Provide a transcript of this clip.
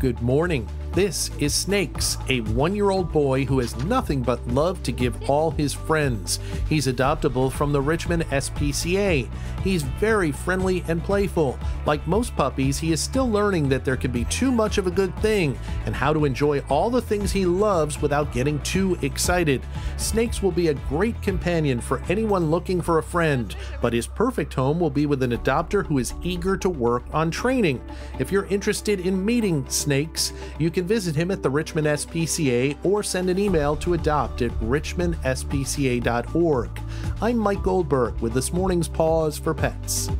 Good morning. This is Snakes, a one year old boy who has nothing but love to give all his friends. He's adoptable from the Richmond SPCA. He's very friendly and playful. Like most puppies, he is still learning that there can be too much of a good thing and how to enjoy all the things he loves without getting too excited. Snakes will be a great companion for anyone looking for a friend, but his perfect home will be with an adopter who is eager to work on training. If you're interested in meeting Snakes, you can visit him at the Richmond SPCA or send an email to adopt at richmondspca.org. I'm Mike Goldberg with this morning's Paws for Pets.